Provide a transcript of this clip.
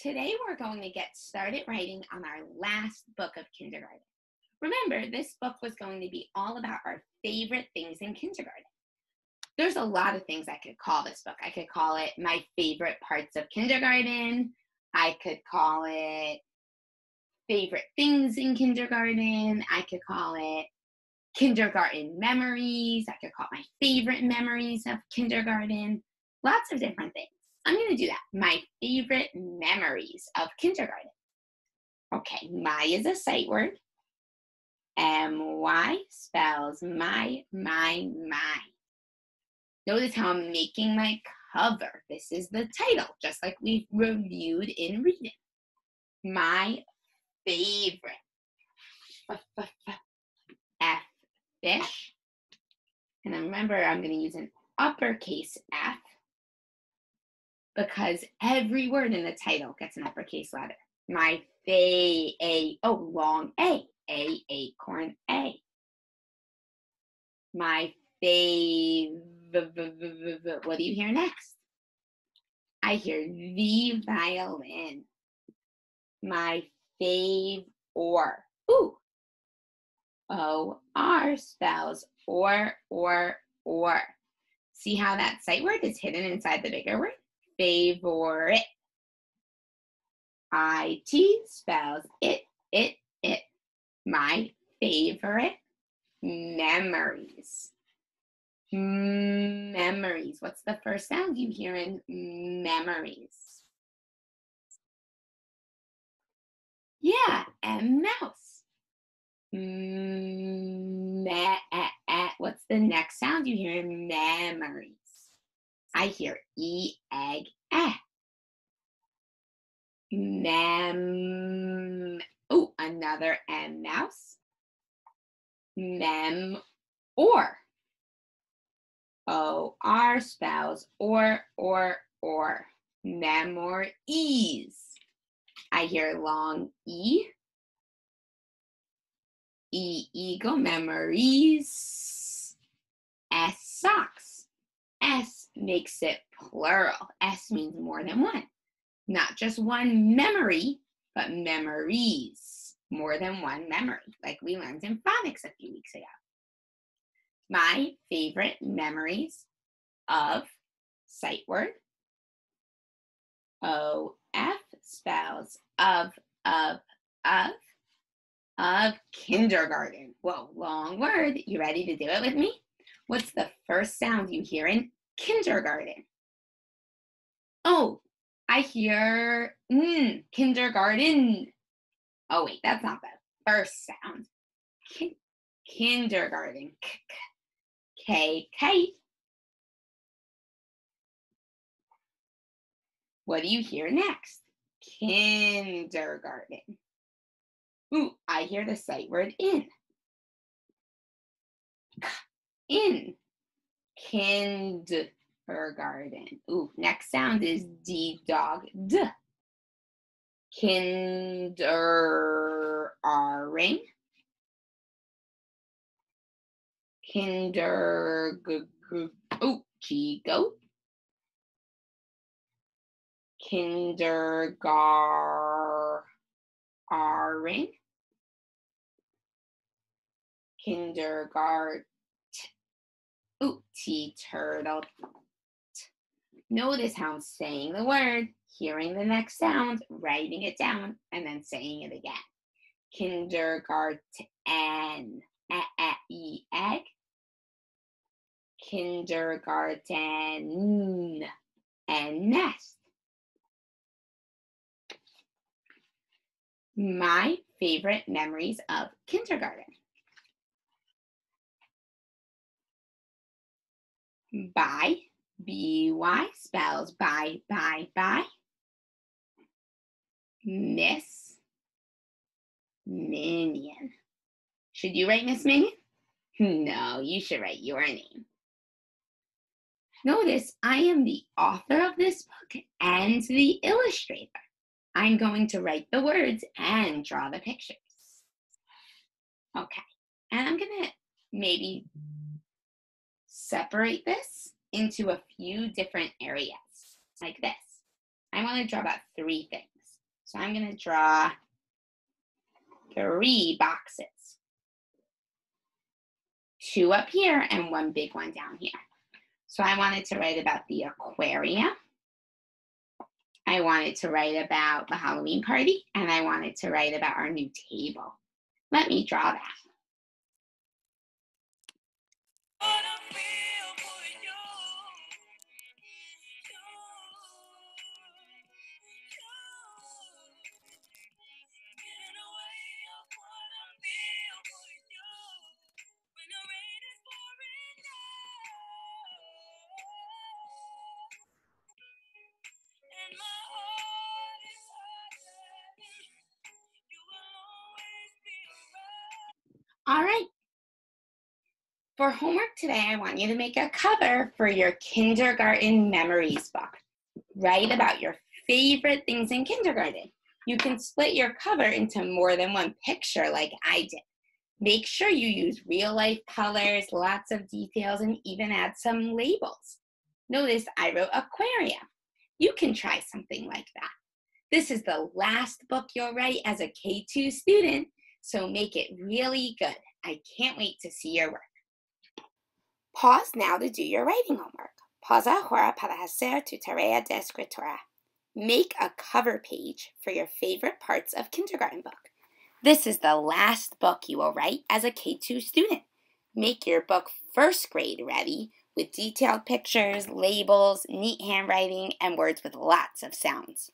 Today we're going to get started writing on our last book of kindergarten. Remember, this book was going to be all about our favorite things in kindergarten. There's a lot of things I could call this book. I could call it My Favorite Parts of Kindergarten. I could call it Favorite Things in Kindergarten. I could call it Kindergarten Memories. I could call it My Favorite Memories of Kindergarten. Lots of different things. I'm going to do that. My favorite memories of kindergarten. Okay, my is a sight word. M-Y spells my, my, my. Notice how I'm making my cover. This is the title, just like we reviewed in reading. My favorite. F, fish. And remember, I'm going to use an uppercase F because every word in the title gets an uppercase letter. My fa a oh long a a acorn a. My fav what do you hear next? I hear the violin. My fave or ooh. O R spells or or or. See how that sight word is hidden inside the bigger word? Favorite. IT spells it, it, it. My favorite memories. Memories. What's the first sound you hear in memories? Yeah, a mouse. Mm, me- What's the next sound you hear in memories? I hear E, egg, eh. Mem. Oh, another M mouse. Mem or. O R spells or, or, or. Memories. I hear long E. E eagle memories. S socks. S makes it plural. S mm-hmm. means more than one. Not just one memory, but memories. More than one memory, like we learned in phonics a few weeks ago. My favorite memories of sight word. O F spells of, of, of, of kindergarten. Whoa, long word. You ready to do it with me? What's the first sound you hear in kindergarten. Oh, I hear mm, kindergarten. Oh, wait, that's not the first sound. Ki- kindergarten. K, K. What do you hear next? Kindergarten. Ooh, I hear the sight word in. In kindergarten. Ooh, next sound is D dog. D. Kindergarten. Kinder. Oh, G goat. Kindergarten. Kindergarten. Ooh, T turtle. Notice how I'm saying the word, hearing the next sound, writing it down, and then saying it again. Kindergarten. E, e, egg. Kindergarten. And nest. My favorite memories of kindergarten. By, B-Y, spells by, by, by. Miss Minion. Should you write Miss Minion? No, you should write your name. Notice I am the author of this book and the illustrator. I'm going to write the words and draw the pictures. Okay, and I'm gonna maybe separate this into a few different areas like this. I want to draw about three things. So I'm going to draw three boxes. Two up here and one big one down here. So I wanted to write about the aquarium. I wanted to write about the Halloween party, and I wanted to write about our new table. Let me draw that. All right. For homework today, I want you to make a cover for your kindergarten memories book. Write about your favorite things in kindergarten. You can split your cover into more than one picture like I did. Make sure you use real life colors, lots of details, and even add some labels. Notice I wrote aquarium. You can try something like that. This is the last book you'll write as a K2 student, so make it really good. I can't wait to see your work. Pause now to do your writing homework. Pausa ahora para hacer tu tarea de escritura. Make a cover page for your favorite parts of kindergarten book. This is the last book you will write as a K2 student. Make your book first grade ready with detailed pictures, labels, neat handwriting, and words with lots of sounds.